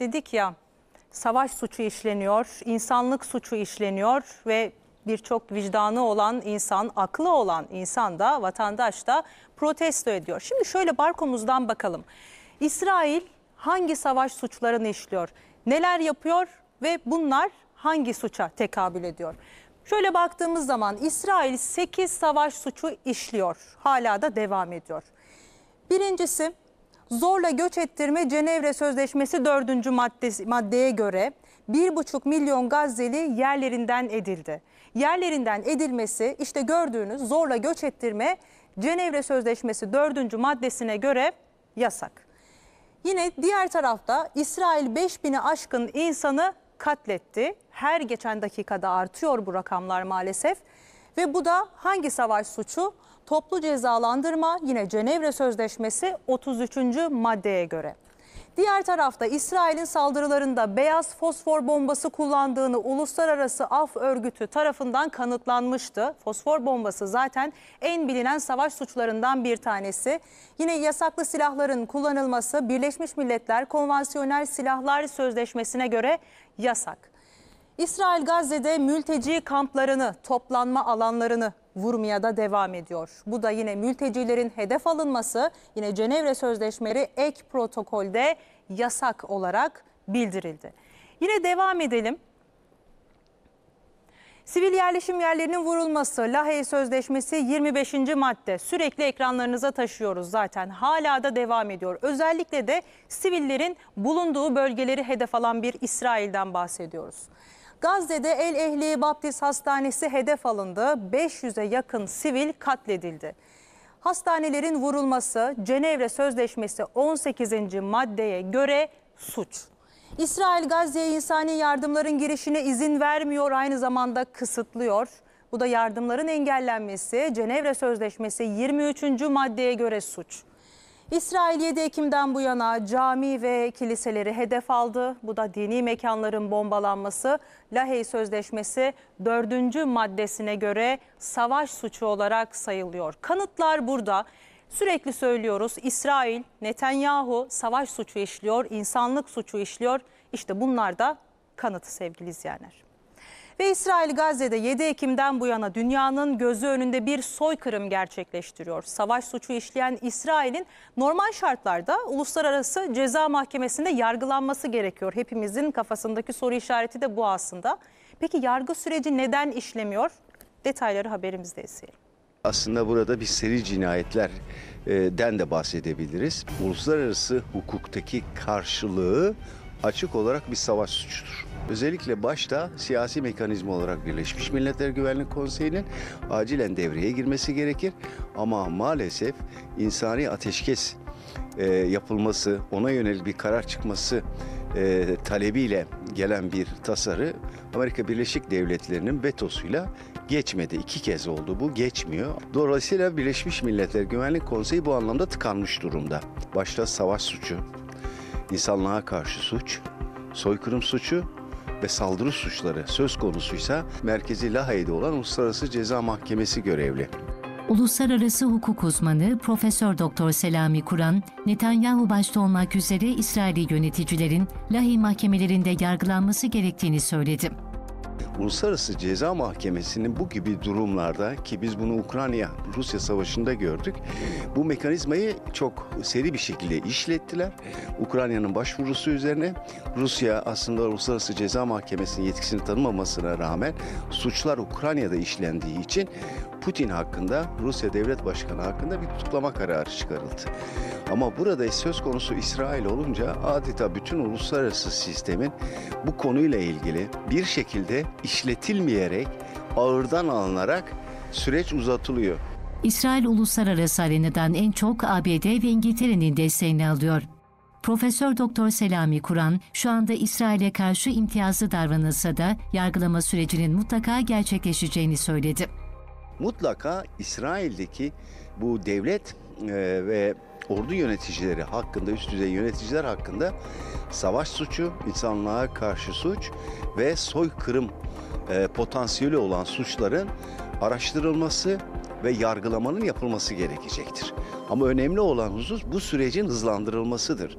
dedik ya savaş suçu işleniyor, insanlık suçu işleniyor ve birçok vicdanı olan insan, aklı olan insan da vatandaş da protesto ediyor. Şimdi şöyle barkomuzdan bakalım. İsrail hangi savaş suçlarını işliyor? Neler yapıyor ve bunlar hangi suça tekabül ediyor? Şöyle baktığımız zaman İsrail 8 savaş suçu işliyor. Hala da devam ediyor. Birincisi zorla göç ettirme Cenevre Sözleşmesi 4. Maddesi, maddeye göre 1,5 milyon Gazze'li yerlerinden edildi. Yerlerinden edilmesi işte gördüğünüz zorla göç ettirme Cenevre Sözleşmesi 4. maddesine göre yasak. Yine diğer tarafta İsrail 5000'i aşkın insanı katletti. Her geçen dakikada artıyor bu rakamlar maalesef. Ve bu da hangi savaş suçu? Toplu cezalandırma yine Cenevre Sözleşmesi 33. maddeye göre. Diğer tarafta İsrail'in saldırılarında beyaz fosfor bombası kullandığını Uluslararası Af Örgütü tarafından kanıtlanmıştı. Fosfor bombası zaten en bilinen savaş suçlarından bir tanesi. Yine yasaklı silahların kullanılması Birleşmiş Milletler Konvansiyonel Silahlar Sözleşmesi'ne göre yasak. İsrail Gazze'de mülteci kamplarını, toplanma alanlarını vurmaya da devam ediyor. Bu da yine mültecilerin hedef alınması yine Cenevre Sözleşmeleri ek protokolde yasak olarak bildirildi. Yine devam edelim. Sivil yerleşim yerlerinin vurulması, Lahey Sözleşmesi 25. madde sürekli ekranlarınıza taşıyoruz zaten. Hala da devam ediyor. Özellikle de sivillerin bulunduğu bölgeleri hedef alan bir İsrail'den bahsediyoruz. Gazze'de El Ehli Baptist Hastanesi hedef alındı. 500'e yakın sivil katledildi. Hastanelerin vurulması Cenevre Sözleşmesi 18. maddeye göre suç. İsrail Gazze'ye insani yardımların girişine izin vermiyor, aynı zamanda kısıtlıyor. Bu da yardımların engellenmesi Cenevre Sözleşmesi 23. maddeye göre suç. İsrail 7 Ekim'den bu yana cami ve kiliseleri hedef aldı. Bu da dini mekanların bombalanması Lahey Sözleşmesi 4. maddesine göre savaş suçu olarak sayılıyor. Kanıtlar burada. Sürekli söylüyoruz İsrail, Netanyahu savaş suçu işliyor, insanlık suçu işliyor. İşte bunlar da kanıtı sevgili izleyenler. Ve İsrail Gazze'de 7 Ekim'den bu yana dünyanın gözü önünde bir soykırım gerçekleştiriyor. Savaş suçu işleyen İsrail'in normal şartlarda Uluslararası Ceza Mahkemesi'nde yargılanması gerekiyor. Hepimizin kafasındaki soru işareti de bu aslında. Peki yargı süreci neden işlemiyor? Detayları haberimizde izleyelim. Aslında burada bir seri cinayetlerden de bahsedebiliriz. Uluslararası hukuktaki karşılığı açık olarak bir savaş suçudur. Özellikle başta siyasi mekanizma olarak Birleşmiş Milletler Güvenlik Konseyi'nin acilen devreye girmesi gerekir. Ama maalesef insani ateşkes e, yapılması, ona yönelik bir karar çıkması e, talebiyle gelen bir tasarı Amerika Birleşik Devletleri'nin vetosuyla geçmedi. İki kez oldu bu geçmiyor. Dolayısıyla Birleşmiş Milletler Güvenlik Konseyi bu anlamda tıkanmış durumda. Başta savaş suçu, insanlığa karşı suç, soykırım suçu ve saldırı suçları söz konusuysa merkezi Lahey'de olan Uluslararası Ceza Mahkemesi görevli. Uluslararası hukuk uzmanı Profesör Doktor Selami Kur'an, Netanyahu başta olmak üzere İsraili yöneticilerin Lahey mahkemelerinde yargılanması gerektiğini söyledi. Uluslararası Ceza Mahkemesi'nin bu gibi durumlarda ki biz bunu Ukrayna-Rusya savaşında gördük. Bu mekanizmayı çok seri bir şekilde işlettiler. Ukrayna'nın başvurusu üzerine Rusya aslında Uluslararası Ceza Mahkemesi'nin yetkisini tanımamasına rağmen suçlar Ukrayna'da işlendiği için Putin hakkında, Rusya Devlet Başkanı hakkında bir tutuklama kararı çıkarıldı. Ama burada söz konusu İsrail olunca adeta bütün uluslararası sistemin bu konuyla ilgili bir şekilde işletilmeyerek, ağırdan alınarak süreç uzatılıyor. İsrail uluslararası arenadan en çok ABD ve İngiltere'nin desteğini alıyor. Profesör Doktor Selami Kur'an şu anda İsrail'e karşı imtiyazlı davranılsa da yargılama sürecinin mutlaka gerçekleşeceğini söyledi. Mutlaka İsrail'deki bu devlet e, ve ordu yöneticileri hakkında, üst düzey yöneticiler hakkında savaş suçu, insanlığa karşı suç ve soykırım e, potansiyeli olan suçların araştırılması ve yargılamanın yapılması gerekecektir. Ama önemli olan husus bu sürecin hızlandırılmasıdır.